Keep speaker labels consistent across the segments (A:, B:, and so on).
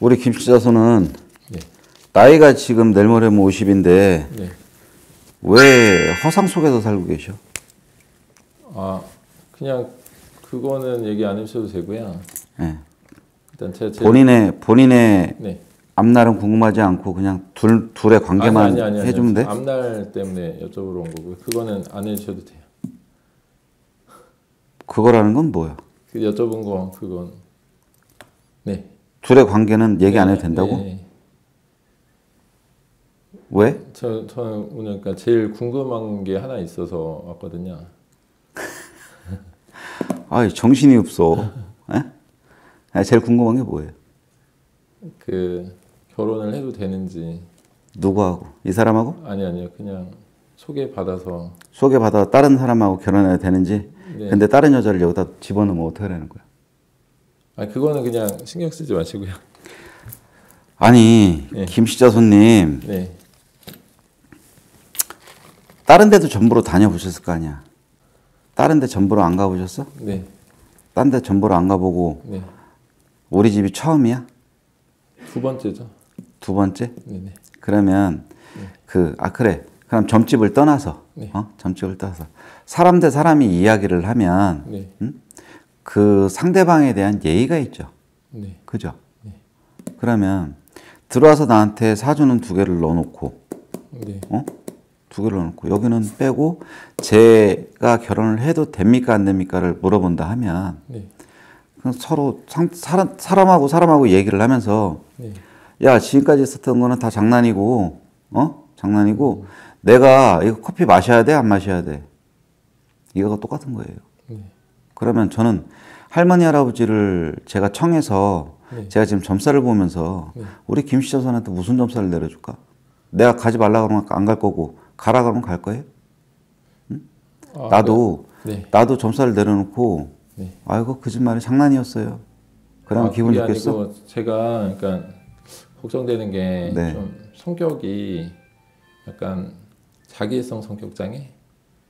A: 우리 김씨자손은
B: 네.
A: 나이가 지금 내일 모레면 50인데
B: 네.
A: 왜 허상 속에서 살고 계셔?
B: 아 그냥 그거는 얘기 안 해주셔도 되고요.
A: 예.
B: 일단 제가 제
A: 본인의 본인의
B: 네.
A: 앞날은 궁금하지 않고 그냥 둘 둘의 관계만 해주면 돼?
B: 앞날 때문에 여쭤보러 온 거고요. 그거는 안 해주셔도 돼요.
A: 그거라는 건 뭐야?
B: 그 여쭤본 거 그건 네.
A: 둘의 관계는 얘기 안 해도
B: 네,
A: 된다고?
B: 네.
A: 왜?
B: 저 저는 오늘 그러니까 제일 궁금한 게 하나 있어서 왔거든요.
A: 아, 정신이 없어. 예? 아, 제일 궁금한 게 뭐예요?
B: 그 결혼을 해도 되는지
A: 누구하고? 이 사람하고?
B: 아니 아니요 그냥 소개 받아서
A: 소개 받아 다른 사람하고 결혼해야 되는지?
B: 네.
A: 근데 다른 여자를 여기다 집어넣으면 어떻게 하는 거야?
B: 아 그거는 그냥 신경 쓰지 마시고요.
A: 아니,
B: 네.
A: 김씨자 손님,
B: 네.
A: 다른 데도 전부로 다녀보셨을 거 아니야? 다른 데 전부로 안 가보셨어?
B: 네.
A: 딴 데 전부로 안 가보고
B: 네.
A: 우리 집이 처음이야?
B: 두 번째죠.
A: 두 번째?
B: 네네.
A: 그러면 그아 그래 그럼 점집을 떠나서
B: 네.
A: 어 점집을 떠나서 사람 대 사람이 이야기를 하면
B: 네.
A: 그 상대방에 대한 예의가 있죠
B: 네.
A: 그죠 그러면 들어와서 나한테 사주는 두 개를 넣어놓고
B: 네.
A: 어? 두 개를 넣어놓고 여기는 빼고 제가 결혼을 해도 됩니까 안 됩니까를 물어본다 하면
B: 네.
A: 서로 상, 사람, 사람하고 사람하고 얘기를 하면서
B: 네.
A: 야 지금까지 있었던 거는 다 장난이고 어 장난이고 내가 이거 커피 마셔야 돼 안 마셔야 돼 이거가 똑같은 거예요
B: 네.
A: 그러면 저는 할머니 할아버지를 제가 청해서
B: 네.
A: 제가 지금 점사를 보면서 우리 김씨 자손한테 무슨 점사를 내려줄까 내가 가지 말라 그러면 안 갈 거고 가라 그러면 갈 거예요
B: 아,
A: 나도
B: 네.
A: 나도 점사를 내려놓고
B: 네.
A: 아이고 거짓말이 장난이었어요 그러면
B: 아,
A: 기분 좋겠어
B: 제가 그러니까 걱정되는 게좀
A: 네.
B: 성격이 약간 자기애성 성격 장애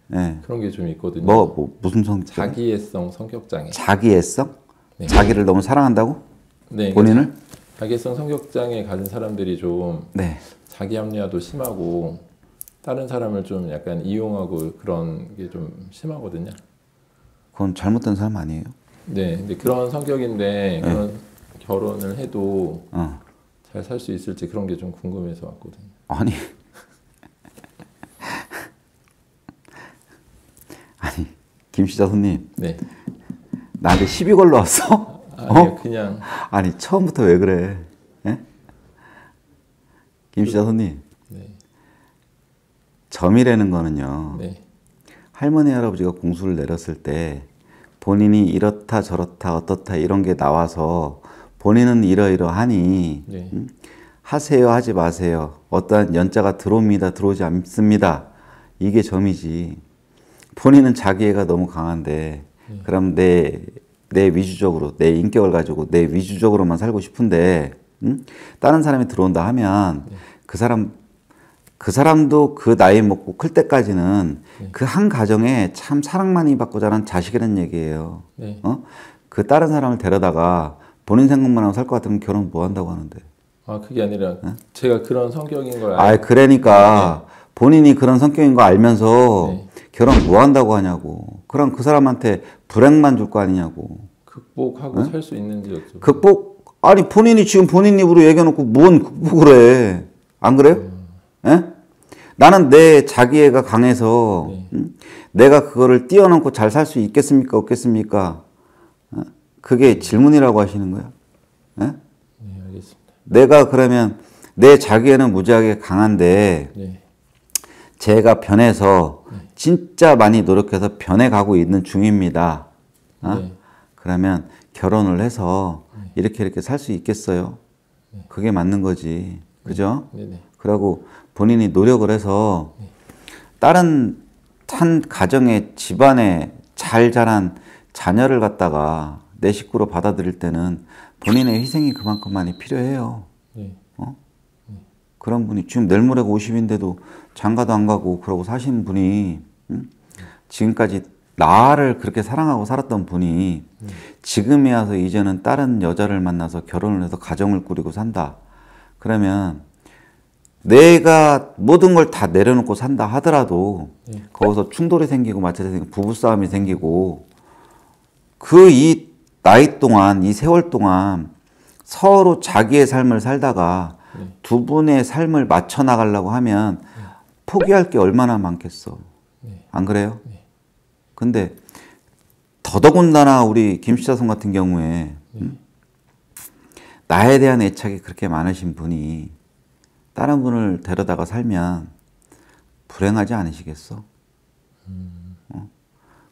A: 네.
B: 그런 게 좀 있거든요.
A: 뭐, 뭐 무슨 성격
B: 자기애성 성격 장애.
A: 자기애성
B: 네.
A: 자기를 너무 사랑한다고
B: 네.
A: 본인을
B: 자기애성 성격 장애 가진 사람들이 좀
A: 네
B: 자기 합리화도 심하고 다른 사람을 좀 약간 이용하고 그런 게 좀 심하거든요.
A: 그건 잘못된 사람 아니에요
B: 네, 근데 그런 성격인데 그런 결혼을 해도
A: 어
B: 잘살 수 있을지 그런 게 좀 궁금해서 왔거든요.
A: 아니 김씨자 손님.
B: 네,
A: 나한테 시비 걸러 왔어?
B: 아니 그냥.
A: 아니 처음부터 왜 그래? 예? 김씨자 손님.
B: 네,
A: 점이라는 거는요.
B: 네,
A: 할머니 할아버지가 공수를 내렸을 때 본인이 이렇다 저렇다 어떻다 이런 게 나와서 본인은 이러이러하니
B: 네,
A: 음? 하세요 하지 마세요. 어떠한 연자가 들어옵니다 들어오지 않습니다. 이게 점이지 본인은 자기애가 너무 강한데 그럼 내, 내 위주적으로 내 인격을 가지고 내 위주적으로만 살고 싶은데 음? 다른 사람이 들어온다 하면 그 사람 그 사람도 그 나이 먹고 클 때까지는 그한 가정에 참 사랑 많이 받고 자란 자식이라는 얘기예요.
B: 네.
A: 어? 그 다른 사람을 데려다가 본인 생각만 하고 살 것 같으면 결혼 뭐 한다고 하는데.
B: 아 그게 아니라 제가 그런 성격인 걸
A: 아,
B: 알.
A: 그러니까 본인이 그런 성격인 거 알면서
B: 네.
A: 결혼 뭐 한다고 하냐고. 그럼 그 사람한테 불행만 줄 거 아니냐고.
B: 극복하고 살수 있는지 여쭤.
A: 극복 아니 본인이 지금 본인 입으로 얘기해놓고 뭔 극복을 해? 안 그래요? 예? 나는 내 자기애가 강해서
B: 네.
A: 음? 내가 그거를 뛰어넘고 잘 살 수 있겠습니까? 없겠습니까? 어? 그게 질문이라고 하시는 거야? 예?
B: 네, 알겠습니다.
A: 내가 그러면 내 자기애는 무지하게 강한데
B: 네,
A: 제가 변해서 진짜 많이 노력해서 변해가고 있는 중입니다. 어?
B: 네.
A: 그러면 결혼을 해서 이렇게 이렇게 살 수 있겠어요? 그게 맞는 거지. 그죠?
B: 네, 네,
A: 그러고 본인이 노력을 해서 다른 한 가정의 집안에 잘 자란 자녀를 갖다가 내 식구로 받아들일 때는 본인의 희생이 그만큼 많이 필요해요.
B: 네.
A: 그런 분이 지금 내일 모레가 50인데도 장가도 안 가고 그러고 사시는 분이 응? 지금까지 나를 그렇게 사랑하고 살았던 분이
B: 음.
A: 지금에 와서 이제는 다른 여자를 만나서 결혼을 해서 가정을 꾸리고 산다. 그러면 내가 모든 걸 다 내려놓고 산다 하더라도
B: 네.
A: 거기서 충돌이 생기고 마찰이 생기고 부부싸움이 생기고 그 이 나이 동안 이 세월 동안 서로 자기의 삶을 살다가
B: 네.
A: 두 분의 삶을 맞춰 나가려고 하면 포기할 게 얼마나 많겠어.
B: 네.
A: 안 그래요? 근데 더더군다나 우리 김씨자손 같은 경우에 음? 나에 대한 애착이 그렇게 많으신 분이 다른 분을 데려다가 살면 불행하지 않으시겠어? 어?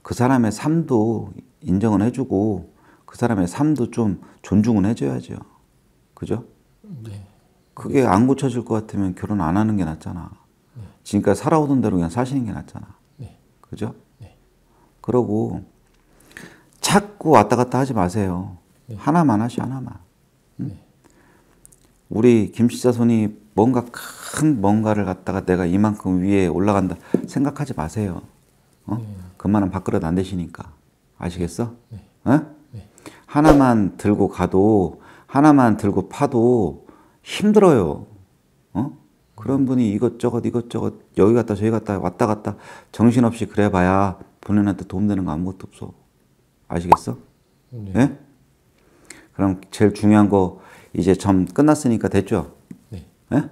A: 그 사람의 삶도 인정은 해주고 그 사람의 삶도 좀 존중은 해줘야죠. 그죠?
B: 네.
A: 그게 안 고쳐질 것 같으면 결혼 안 하는 게 낫잖아. 지금까지 살아오던 대로 그냥 사시는 게 낫잖아.
B: 네.
A: 그죠?
B: 네.
A: 그러고 자꾸 왔다 갔다 하지 마세요. 하나만 하시 하나만. 응? 우리 김씨자손이 뭔가 큰 뭔가를 갖다가 내가 이만큼 위에 올라간다 생각하지 마세요. 어? 그만한 밥그릇 안 되시니까 아시겠어? 어? 하나만 들고 가도 하나만 들고 파도 힘들어요. 어? 그런 분이 이것저것 이것저것 여기 갔다 저기 갔다 왔다 갔다 정신없이 그래봐야 본인한테 도움되는 거 아무것도 없어. 아시겠어?
B: 네.
A: 예? 그럼 제일 중요한 거 이제 점 끝났으니까 됐죠?
B: 네.
A: 예?